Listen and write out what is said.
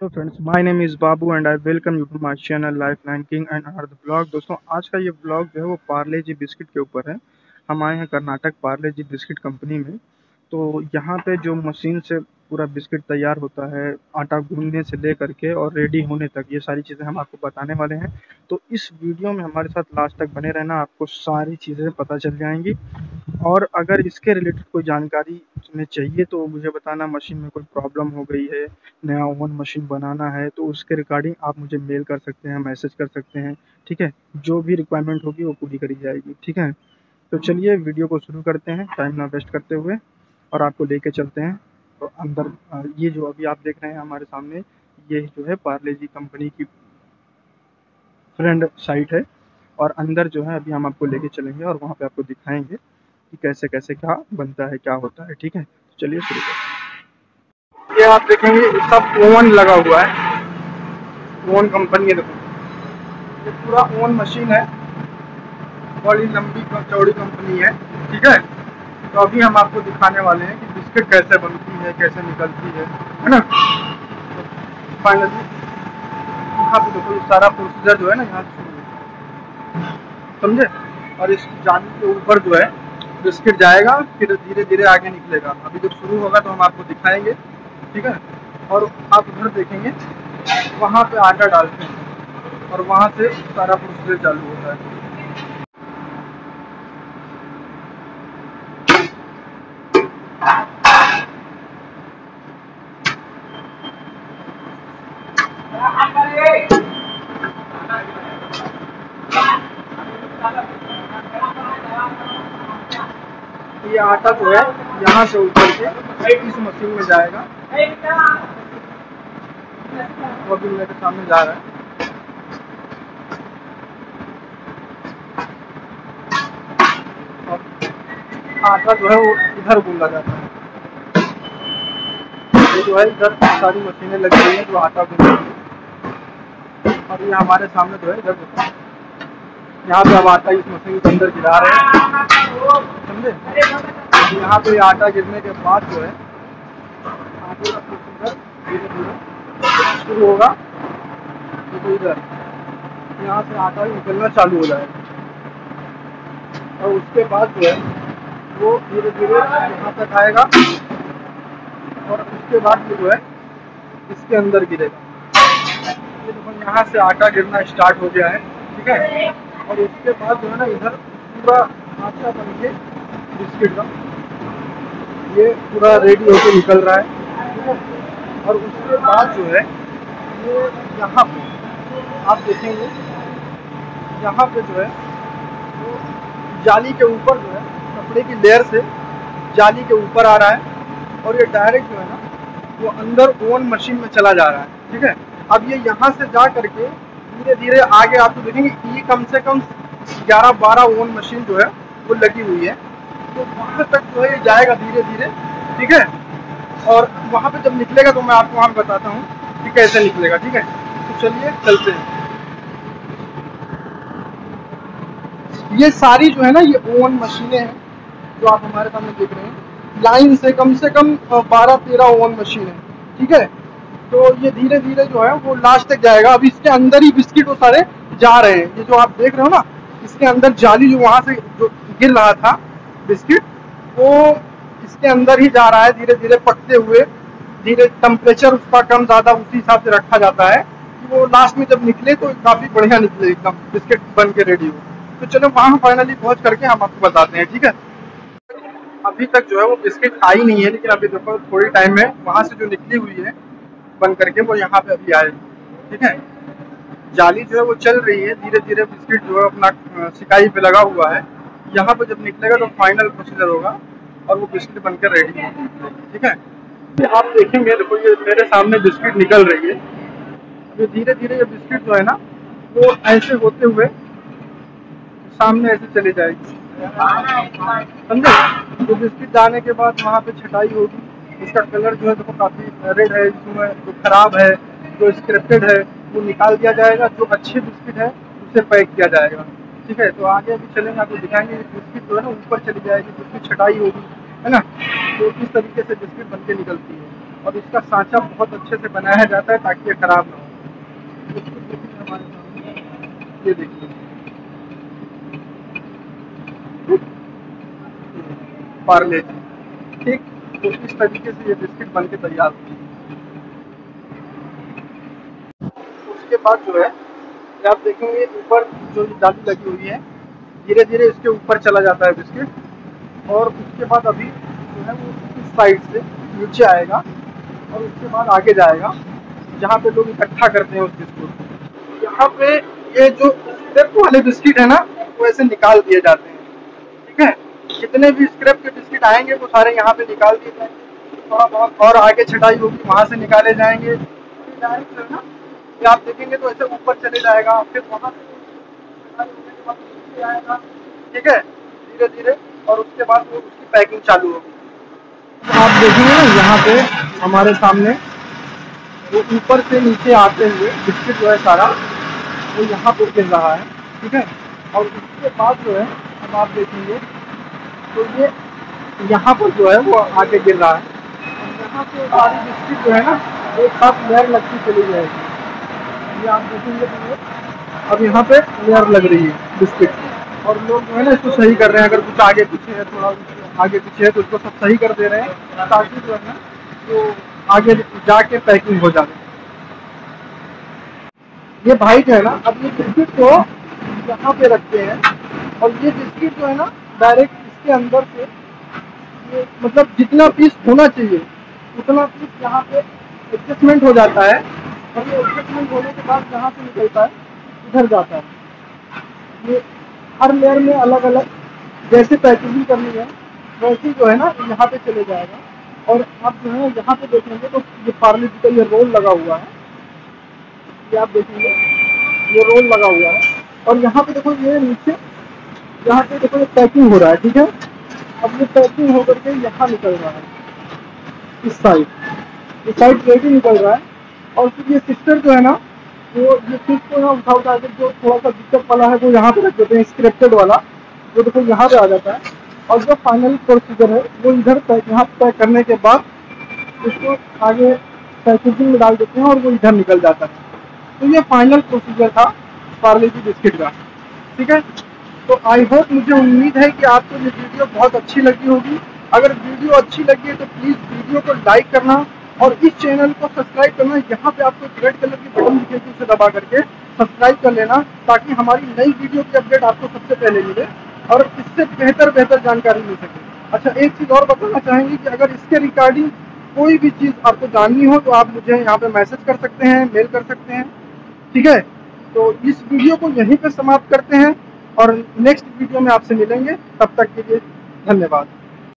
Hello friends my name is Babu and I welcome you to my channel life line king and another blog दोस्तों, आज का ये blog जो है वो पार्ले जी बिस्किट के ऊपर है। हम आए हैं Karnataka Parle G biscuit company में। तो यहाँ पे जो मशीन से पूरा बिस्किट तैयार होता है, आटा गूंदने से ले करके और रेडी होने तक, ये सारी चीज़ें हम आपको बताने वाले हैं। तो इस वीडियो में हमारे साथ लास्ट तक बने रहना, आपको सारी चीज़ें पता चल जाएँगी। और अगर इसके रिलेटेड कोई जानकारी में चाहिए तो मुझे बताना मशीन में कोई प्रॉब्लम हो गई है, नया ओवन मशीन बनाना है तो उसके रिगार्डिंग आप मुझे मेल कर सकते हैं मैसेज कर सकते हैं, ठीक है? जो भी रिक्वायरमेंट होगी वो पूरी करी जाएगी, ठीक है? तो चलिए वीडियो को शुरू करते हैं टाइम ना वेस्ट करते हुए, और आपको लेके चलते हैं तो अंदर ये जो अभी आप देख रहे हैं हमारे सामने, ये जो है पार्ले जी कंपनी की फ्रेंड साइट है, और अंदर जो है अभी हम आपको लेके चलेंगे और वहाँ पे आपको दिखाएँगे। कि कैसे कैसे क्या बनता है, क्या होता है, ठीक है? तो चलिए शुरू करते हैं। ये आप देखेंगे सब ओवन लगा हुआ है। ओवन कंपनी है, देखो। ये पूरा ओवन मशीन है। बड़ी लंबी चौड़ी कंपनी है, ठीक है? तो अभी हम आपको दिखाने वाले हैं कि बिस्किट कैसे बनती है, कैसे निकलती है है ना? तो फाइनली यहाँ पे देखो सारा प्रोसीजर जो है ना, यहाँ समझे? और इस जाली के ऊपर जो है बिस्किट जाएगा फिर धीरे धीरे आगे निकलेगा अभी जब शुरू होगा तो हम आपको दिखाएँगे ठीक है और आप उधर देखेंगे वहाँ पे आटा डालते हैं और वहाँ से सारा प्रोसीजर चालू होता है ये आटा जो है यहाँ से ऊपर के इस मशीन में जाएगा। वो भी मेरे सामने जा रहा है। आटा जो है वो इधर गूंदा जाता है ये जो है इधर सारी मशीनें लगी हुई हैं जो आटा गूंद और ये हमारे सामने जो है इधर यहाँ पे अब आटा इस मशीन के अंदर गिरा रहे हैं। समझे? यहाँ पे आटा गिरने के बाद जो है शुरू होगा। देखो इधर, यहाँ से आटा निकलना चालू हो जाएगा। और उसके बाद जो है, वो धीरे धीरे यहाँ तक आएगा और उसके बाद जो है, इसके अंदर गिरेगा। यहाँ से आटा गिरना स्टार्ट हो गया है, ठीक है? और उसके बाद जो है ना इधर पूरा आटा बन के बिस्किट का, ये पूरा रेडी होके निकल रहा है। है और उसके बाद जो है, ये यहाँ पे, आप देखेंगे, यहाँ पे जो है, वो जाली के ऊपर जो है, कपड़े की लेयर से जाली के ऊपर आ रहा है। और ये डायरेक्ट जो है ना, वो अंदर ओवन मशीन में चला जा रहा है, ठीक है? अब ये यहाँ से जा करके धीरे धीरे आगे आपको देखेंगे ये कम से कम 11-12 ओवन मशीन जो है, वो लगी हुई है। तो वहाँ तक जो है, ये जाएगा धीरे धीरे ठीक है? और वहाँ पे जब निकलेगा तो मैं आपको वहाँ बताता हूँ कि कैसे निकलेगा, ठीक है? तो चलिए चलते हैं। ये सारी जो है ना, ये ओवन मशीनें हैं, जो आप हमारे सामने देख रहे हैं। लाइन से कम से कम बारह तेरह ओवन मशीन है, ठीक है? तो ये धीरे धीरे जो है वो लास्ट तक जाएगा। अब इसके अंदर ही बिस्किट वो सारे जा रहे हैं। ये जो आप देख रहे हो ना, इसके अंदर जाली जो वहाँ से जो गिर रहा था बिस्किट, वो इसके अंदर ही जा रहा है धीरे धीरे पकते हुए। धीरे टेम्परेचर उसका कम ज़्यादा उसी हिसाब से रखा जाता है कि वो लास्ट में जब निकले तो काफ़ी बढ़िया निकले एकदम बिस्किट बन के रेडी हो। तो चलो वहाँ फाइनली पहुँच करके हम आपको बताते हैं, ठीक है? अभी तक जो है वो बिस्किट आई नहीं है, लेकिन अभी देखो थोड़ी टाइम में वहाँ से जो निकली हुई है बन करके वो यहाँ पे अभी आए। ठीक है? जाली जो है वो चल रही है धीरे धीरे बिस्किट जो है अपना सिकाई पे लगा हुआ है। यहाँ पे जब निकलेगा तो फाइनल प्रोसीजर होगा और वो बिस्किट बनकर रेडी होगी ठीक है? आप देखेंगे, देखो ये मेरे सामने बिस्किट निकल रही है। अभी धीरे धीरे ये बिस्किट जो है ना, वो ऐसे होते हुए सामने ऐसे चली जाएगी। समझे? तो बिस्किट जाने के बाद वहाँ पे छटाई होगी। इसका कलर जो है देखो काफ़ी रेड है, इसमें जो खराब है, जो स्क्रिप्टेड है, वो निकाल दिया जाएगा, जो अच्छे बिस्किट है, उसे पैक किया जाएगा। ठीक है? तो आगे अभी चलेंगे, आपको दिखाएँगे बिस्किट जो है ना ऊपर चली जाएगी बिस्किट छटाई होगी, है ना? तो इस तरीके से बिस्किट बन के निकलती है। और इसका सांचा बहुत अच्छे से बनाया जाता है ताकि ये खराब ना हो। ये देखिए। पार्ले। ठीक? तो इस तरीके से ये बिस्किट बन के तैयार होती है। उसके बाद जो है आप देखेंगे, ऊपर जो जाली लगी हुई है धीरे धीरे इसके ऊपर चला जाता है बिस्किट। और उसके बाद अभी जो है वो इस साइड से नीचे आएगा और उसके बाद आगे जाएगा, जहाँ पे लोग इकट्ठा करते हैं उस बिस्कुट को। यहाँ पे ये जो स्क्रेप वाले बिस्किट है ना, वो ऐसे निकाल दिए जाते हैं। ठीक है? जितने भी स्क्रेप के बिस्किट आएँगे, वो सारे यहाँ पे निकाल दिए जाएँगे। थोड़ा बहुत और आगे छटाई होगी, वहाँ से निकाले जाएँगे। डायरेक्ट ना ये आप देखेंगे तो ऐसे ऊपर चले जाएगा, फिर वहाँ ठीक है? धीरे धीरे और उसके बाद वो उसकी पैकिंग चालू होगी। तो आप देखेंगे ना, यहाँ पे हमारे सामने वो ऊपर से नीचे आते हुए बिस्किट जो है सारा, वो यहाँ पे गिर रहा है, ठीक है? और उसके बाद जो है, हम आप देखेंगे तो ये यहाँ पर जो है वो आगे गिर रहा है। यहाँ पे सारी बिस्किट जो है ना एक साथ लेयर लगती चली जाएगी। ये आप देखेंगे तो अब यहाँ पे लेयर लग रही है की। और लोग जो है ना इसको सही कर रहे हैं। अगर कुछ आगे पीछे है थोड़ा आगे पीछे है तो उसको सब सही कर दे रहे हैं ताकि जो है ना वो आगे जाके पैकिंग हो जाए। ये भाई जो है ना अब ये बिस्किट को यहाँ पे रखते हैं। और ये बिस्किट जो है ना डायरेक्ट इसके अंदर से ये मतलब जितना पीस होना चाहिए, उतना पीस यहाँ पे एडजस्टमेंट हो जाता है। और ये एडजस्टमेंट होने के बाद जहाँ से निकलता है, इधर जाता है। ये हर लेयर में अलग अलग जैसे पैकेजिंग करनी है, वैसे जो है ना, यहाँ पे चले जाएगा। और आप जो है यहाँ पे देखेंगे तो ये पार्ले जी का ये रोल लगा हुआ है, ये आप देखेंगे, ये रोल लगा हुआ है। और यहाँ पे देखो ये नीचे यहाँ पे देखो पैकिंग हो रहा है, ठीक है? अब ये पैकिंग होकर के यहाँ निकल रहा है, इस साइड इस साइड रेडी निकल रहा है। और फिर ये सिस्टर जो है ना, वो ये फ़िश को यहाँ उठा उठा के जो थोड़ा सा दिक्कत वाला है, वो यहाँ पे रख देते हैं स्क्रिप्टेड वाला। वो देखो यहाँ पे आ जाता है। और जो फाइनल प्रोसीजर है, वो इधर यहाँ पैक करने के बाद इसको आगे पैकेजिंग में डाल देते हैं और वो इधर निकल जाता है। तो ये फाइनल प्रोसीजर था, पार्ले जी बिस्किट का। ठीक है? तो आई होप मुझे उम्मीद है कि आपको ये वीडियो बहुत अच्छी लगी होगी। अगर वीडियो अच्छी लगी है तो प्लीज़ वीडियो को लाइक करना और इस चैनल को सब्सक्राइब करना। यहाँ पे आपको रेड कलर की बटन दिखेगी, उसे दबा करके सब्सक्राइब कर लेना ताकि हमारी नई वीडियो की अपडेट आपको सबसे पहले मिले और इससे बेहतर बेहतर जानकारी मिल सके। अच्छा एक चीज़ और बताना चाहेंगे कि अगर इसके रिगार्डिंग कोई भी चीज़ आपको जाननी हो तो आप मुझे यहाँ पे मैसेज कर सकते हैं मेल कर सकते हैं। ठीक है? तो इस वीडियो को यहीं पर समाप्त करते हैं। और नेक्स्ट वीडियो में आपसे मिलेंगे तब तक के लिए धन्यवाद।